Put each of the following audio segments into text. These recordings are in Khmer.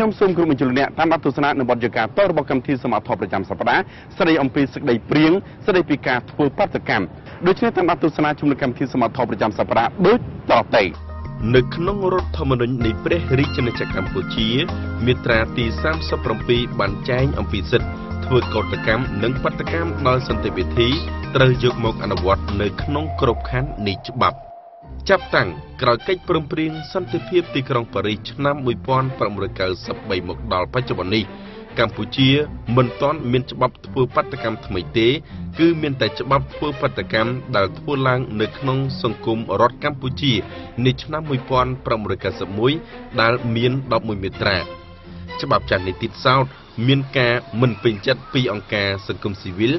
ខ្ញុំសូមគោរពអញ្ជើញលោកអ្នកតាមដានទស្សនានៅបទយកាតរបស់កម្មវិធីសមាធិប្រចាំសប្តាហ៍ស្ដីអំពីសេចក្តីព្រៀងស្ដីពីការធ្វើបាតកម្មដូច្នេះតាមដានទស្សនាជំនួយកម្មវិធីសមាធិប្រចាំសប្តាហ៍ដូចតទៅនៅក្នុងរដ្ឋធម្មនុញ្ញនៃព្រះរាជាណាចក្រកម្ពុជា មាត្រាទី37បានចែងអំពីសិទ្ធិធ្វើកោតកម្មនិងបាតកម្មដោយសន្តិវិធីត្រូវយកមកអនុវត្តនៅក្នុងក្របខ័ណ្ឌនៃច្បាប់ ចាប់តាំងក្រោយកិច្ចព្រមព្រៀងសន្តិភាពទីក្រុងប៉ារីសឆ្នាំ1993មកដល់បច្ចុប្បន្ននេះកម្ពុជាមិនទាន់មានច្បាប់ធ្វើបាតកម្មថ្មីទេ គឺមានតែច្បាប់ធ្វើបាតកម្មដែលធ្វើឡើងនៅក្នុងសង្គមរដ្ឋកម្ពុជានាឆ្នាំ1991ដែលមាន11មាត្រា ច្បាប់ចាស់នេះទៀតសោត មានការមិនពេញចិត្តពីអង្គការសង្គមស៊ីវិល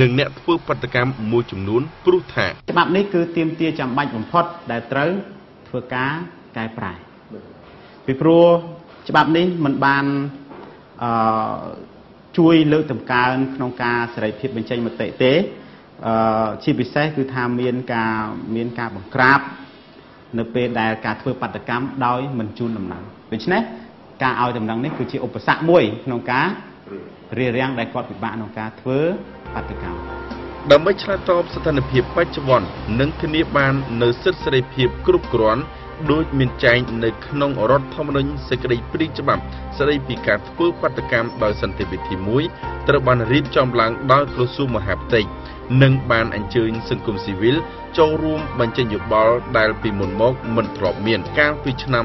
និងអ្នកធ្វើបដកម្មមួយចំនួនព្រោះថាច្បាប់នេះគឺទាមទារចាំបាច់បំផុតដែលត្រូវធ្វើការកែប្រែពីព្រោះច្បាប់នេះមិនបានអឺជួយលើកតម្កើងក្នុងការសេរីភាពបញ្ចេញមតិទេអឺជាពិសេសគឺថាមានការមានការបង្ក្រាបនៅពេលដែលការធ្វើបដកម្មដោយមិនជូនដំណឹងដូច្នេះ ការឲ្យដំណឹងនេះគឺជាឧបសគ្គមួយក្នុងការរារាំងដែលគាត់ពិបាកក្នុងការធ្វើបាតកម្មដើម្បីឆ្លើយតបស្ថានភាពបច្ចុប្បន្ននិងធានាបាននូវសិទ្ធិសេរីភាពគ្រប់គ្រាន់ដោយមានចែងនៅក្នុងរដ្ឋធម្មនុញ្ញសេចក្តីព្រាងច្បាប់ស្តីពីការធ្វើបាតកម្មដោយសន្តិវិធីមួយត្រូវបានរៀបចំឡើងដោយក្រសួងមហាផ្ទៃនិងបានអញ្ជើញសង្គមស៊ីវិលចូលរួមបញ្ចេញយោបល់ដែលពីមុនមកមិនធ្លាប់មានកាលពីឆ្នាំ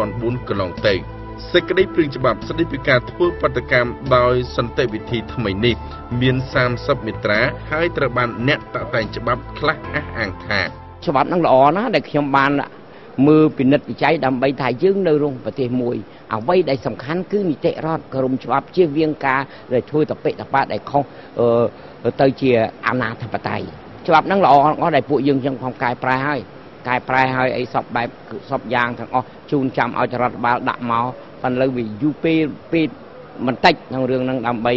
2004កន្លងទៅ។ សេចក្តីព្រាងច្បាប់ស្តីពីការធ្វើបដកម្មដោយសន្តិវិធីថ្មីនេះ មាន30មាត្រាហើយត្រូវបានអ្នកតាក់តែងច្បាប់ខ្លះអះអាងថាច្បាប់ហ្នឹងល្អណាស់ដែលខ្ញុំបានមើលពិនិត្យវិច័យដើម្បីថាយើងនៅក្នុងប្រទេសមួយអ្វីដែលសំខាន់គឺនីតិរដ្ឋក្រមច្បាប់ជៀសវាងការដែលធ្វើតပိតបាតដែលខុសទៅជាអាណាធិបតេយ្យច្បាប់ហ្នឹងល្អអស់ដែលពួកយើងចឹងផងកែប្រែហើយកែប្រែឲ្យអីសពបែបសពយ៉ាងទាំងអស់ជូនចាំឲ្យរដ្ឋបាលដាក់មក ប៉ុន្តែវាយូរពេលពេលបន្តិចក្នុងរឿងហ្នឹងដើម្បី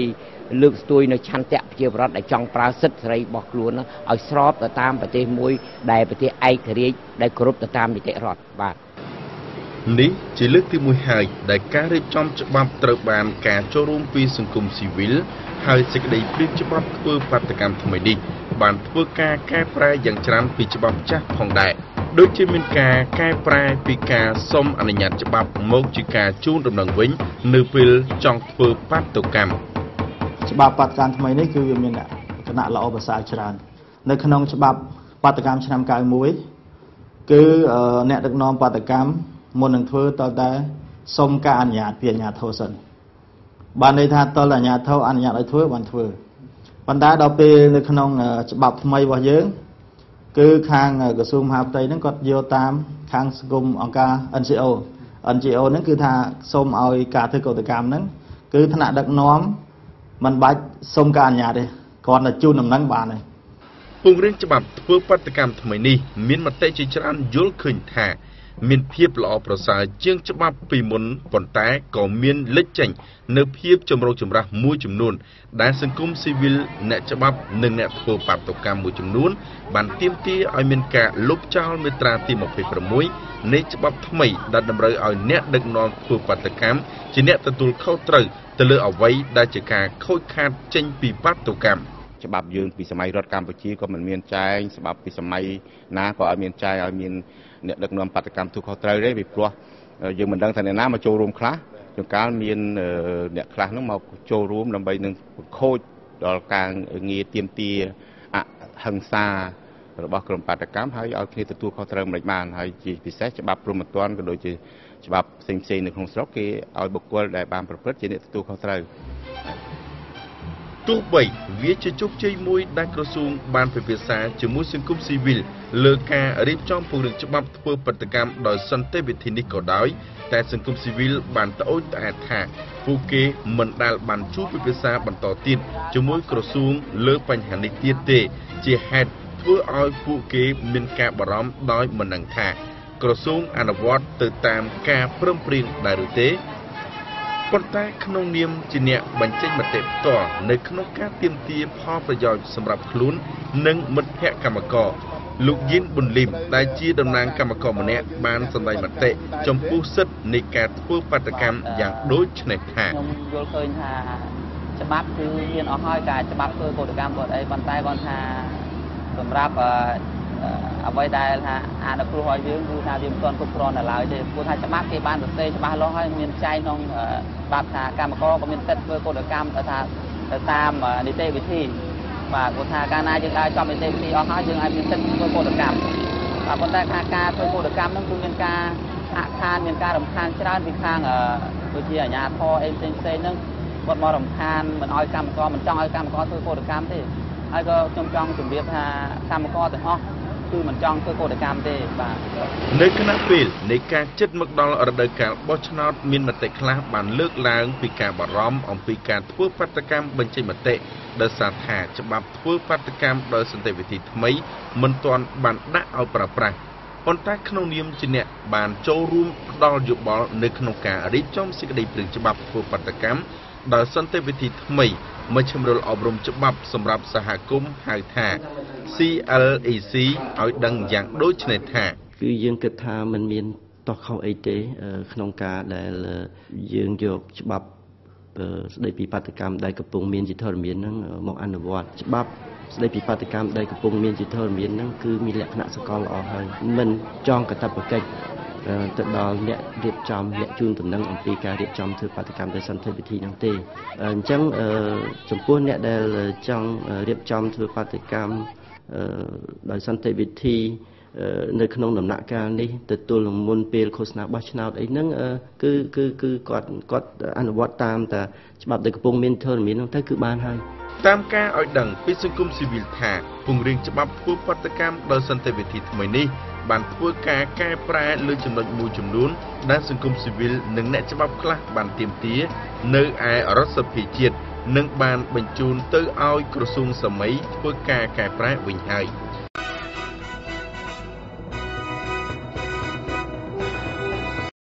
លើកស្ទួយនៅឆន្ទៈប្រជាប្រដ្ឋដែលចង់ប្រើសិទ្ធិសេរីរបស់ខ្លួនឲ្យស្របទៅតាមប្រទេសមួយ ដែលប្រទេសឯករាជ្យដែលគោរពទៅតាមនីតិរដ្ឋបាទនេះជាលើកទី1ហើយដែលការរៀបចំច្បាប់ត្រូវបានការចូលរួមពីសង្គមស៊ីវិលហើយសេចក្តីព្រាងច្បាប់ធ្វើបាតកម្មថ្មីនេះបានធ្វើការកែប្រែយ៉ាងច្រើនពីច្បាប់ចាស់ផងដែរ ដូចជាមានការកែប្រែពីការសុំអនុញ្ញាតច្បាប់មកជាការជូនដំណឹងវិញ នៅពេលចង់ធ្វើបាតុកម្មច្បាប់បាតុកម្មថ្មីនេះគឺវាមានលក្ខណៈល្អប្រសើរច្រើន នៅក្នុងច្បាប់បាតុកម្មឆ្នាំ91គឺអ្នកដឹកនាំបាតុកម្មមុននឹងធ្វើតើតែសុំការអនុញ្ញាតពីអាជ្ញាធរសិនបានន័យថាតលអាជ្ញាធរអនុញ្ញាតឲ្យធ្វើបានធ្វើប៉ុន្តែដល់ពេលនៅក្នុងច្បាប់ថ្មីរបស់យើង គឺខាងក្រសួងមហាផ្ទៃហ្នឹងគាត់យកតាមខាងសង្គមអង្គការ NGO NGO ហ្នឹងគឺថាសូមឲ្យការធ្វើកោតកម្មហ្នឹងគឺថ្នាក់ដឹកនាំមិនបាច់សុំការអនុញ្ញាតទេគ្រាន់តែជូនដំណឹងបានហើយពង្រៀនច្បាប់ធ្វើបដកម្មថ្មីនេះមានមតិជាច្រើនយល់ឃើញថា មានភាពល្អប្រសើរជាងច្បាប់ពីមុនប៉ុន្តែក៏មានលេចចេញនៅភាពចម្រូងចម្រាសមួយចំនួន ដែលសង្គមស៊ីវិលអ្នកច្បាប់និងអ្នកធ្វើបាតុកម្មមួយចំនួន បានទាមទារឲ្យមានការលុបចោលមាត្រាទី26នៃច្បាប់ថ្មីដែលតម្រូវឲ្យអ្នកដឹកនាំធ្វើបាតុកម្មជាអ្នកទទួលខុសត្រូវទៅលើអ្វីដែលជាការខូចខាតចេញពីបាតុកម្ម ច្បាប់យើងពីសម័យរដ្ឋកម្ពុជាក៏មិនមានចែងច្បាប់ពីសម័យណាក៏ឲ្យមានចែងឲ្យមានអ្នកដឹកនាំបដកម្មទូខុសត្រូវទេពីព្រោះយើងមិនដឹងថាអ្នកណាមកចូលរួមខ្លះជួនកាលមានអ្នកខ្លះហ្នឹងមកចូលរួមដើម្បីនឹងខូចដល់ការងារទៀមទាអហិង្សារបស់ក្រុមបាតកម្មហើយឲ្យគ្នាទទួលខុសត្រូវមិនបានហើយជាពិសេសច្បាប់ព្រហ្មទណ្ឌក៏ដូចជាច្បាប់ផ្សេងផ្សេងនៅក្នុងស្រុកគេឲ្យបុគ្គលដែលបានប្រព្រឹត្តជាអ្នកទទួលខុសត្រូវ ទោះបីវាជាជោគជ័យមួយដែលក្រសួងបានពិភាក្សាជាមួយសង្គមស៊ីវិលលើការរៀបចំពង្រឹងច្បាប់ធ្វើបដកម្មដោយសន្តិវិធីនេះក៏ដោយតែសង្គមស៊ីវិលបានត្អូញត្អែថាពួកគេមិនដែលបានជួបពិភាក្សាបន្តទៀតជាមួយក្រសួងលើបញ្ហានេះទៀតទេ ជាហេតុធ្វើឲ្យពួកគេមានការបារម្ភដោយមិនដឹងថា ក្រសួងអនុវត្តទៅតាមការព្រមព្រៀងដែរឬទេ ប៉ុន្តែក្នុងនាមជាអ្នកបញ្ចេញមតិផ្ទាល់នៅក្នុងការទាមទារផលប្រយោជន៍សម្រាប់ខ្លួន និងមិត្តភ័ក្តិកម្មករលោកយិនប៊ុនលីមដែលជាតំណាងគណៈកម្មការម្នាក់បានសម្ដែងមតិចំពោះសិទ្ធិនៃការធ្វើបាតកម្មយ៉ាងដូចនេះថាខ្ញុំយល់ឃើញថាច្បាប់គឺមានអស់ហើយការច្បាប់ធ្វើកោតកម្មគាត់អីប៉ុន្តែគាត់ថាសម្រាប់ អឺអ្វីដែលថាអានុគ្រោះឲ្យយើងគឺថាវាមិនទាន់គ្រប់គ្រាន់ដល់ឡើយទេព្រោះថាច្បាប់គេបានសរសេរច្បាស់លាស់ហើយមានចែងក្នុងច្បាប់ថាកម្មករក៏មានសិទ្ធិធ្វើកោតកម្មទៅថាទៅតាមនីតិវិធីបាទគាត់ថាកាលណាយើងដើរចំនីតិវិធីអស់ហើយយើងអាចមានសិទ្ធិធ្វើកោតកម្មបាទប៉ុន្តែថាការធ្វើកោតកម្មហ្នឹងគឺមានការអាក់ខានមានការរំខានច្រើនពីខាងដូចជាអាជ្ញាធរអីផ្សេងផ្សេងហ្នឹងគាត់មករំខានមិនឲ្យកម្មករមិនចង់ឲ្យកម្មករធ្វើកោតកម្មទេហើយក៏ខ្ញុំចង់ជម្រាបថាកម្មករទាំងអស់ គឺមិនចង់ធ្វើកោតកម្មទេបាទនៅគណៈពេលនៃការចិត្តមកដល់រដូវកាលបោះឆ្នោតមានមតិខ្លះបានលើកឡើងពីការបារម្ភអំពីការធ្វើបាតកម្មបញ្ចេញមតិដោយសារថាច្បាប់ធ្វើបាតកម្មដោយសន្តិវិធីថ្មីមិនទាន់បានដាក់ឲ្យប្រើប្រាស់ប៉ុន្តែក្នុងនាមជាអ្នកបានចូលរួមផ្ដល់យោបល់នៅក្នុងការរៀបចំសេចក្តីព្រាងច្បាប់ធ្វើបាតកម្មដោយសន្តិវិធីថ្មីមជ្ឈមណ្ឌលអប់រំច្បាប់សម្រាប់សហគមន៍ហៅថា CLEC ឲ្យដឹងយ៉ាងដូចនេះថា គឺយើងគិតថាมันមានតោះខុសអីទេ ក្នុងការដែលយើងយកច្បាប់ស្ដីពីបាតកម្មដែលកំពុងមានជាធរមានហ្នឹងមកអនុវត្តច្បាប់ស្ដីពីបាតកម្មដែលកំពុងមានជាធរមានហ្នឹងគឺមានលក្ខណៈសកលល្អហើយមិនចងកតបកិច្ចទៅដល់អ្នករៀបចំអ្នកជូនដំណឹងអំពីការរៀបចំធ្វើបាតកម្មដោយសន្តិវិធីហ្នឹងទេអញ្ចឹងចំពោះអ្នកដែលចង់រៀបចំធ្វើបាតកម្ម ដោយសន្តិវិធីនៅក្នុងដំណាក់កាលនេះទទួលមុនពេលឃោសនាបោះឆ្នោតអីហ្នឹងគឺគឺគឺគាត់គាត់អនុវត្តតាមតែច្បាប់ដែលកំពុងមានធរមានហ្នឹងទៅគឺបានហើយតាមការឲ្យដឹងពីសង្គមស៊ីវិលថាពង្រៀងច្បាប់ធ្វើបាតកម្មដោយសន្តិវិធីថ្មីនេះបានធ្វើការកែប្រែលើចំណុចមួយចំនួនដែលសង្គមស៊ីវិលនិងអ្នកច្បាប់ខ្លះបានទាមទារនៅឯរដ្ឋសភាជាតិ និងបានបញ្ជូនទៅឲ្យក្រសួងសម័យធ្វើការកែប្រែវិញហើយ។